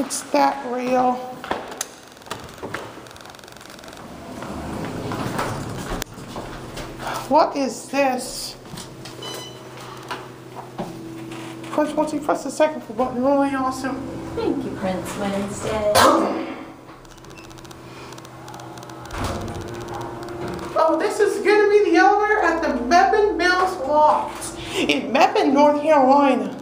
It's that real. What is this? Push once you press the second button, oh, really awesome. Thank you, Prince Wednesday. Oh, this is gonna be the elevator at the Mebane Mills Lofts in Mebane, North Carolina.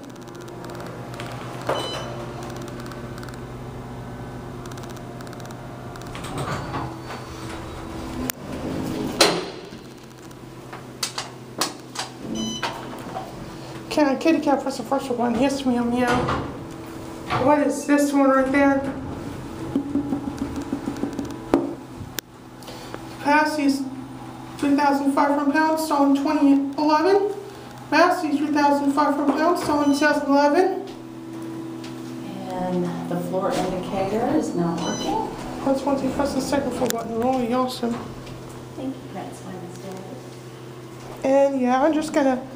Can a kitty cat press the first one? Yes, ma'am, yeah. What is this one right there? Capacity is 3,500 pounds, stolen 2011. Capacity 3,500 pounds, stolen 2011. And the floor indicator is not working. Once once you press the second floor button, really awesome. Thank you, Prince Wednesday. And yeah, I'm just gonna.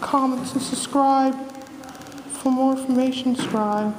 Comments and subscribe. For more information, subscribe.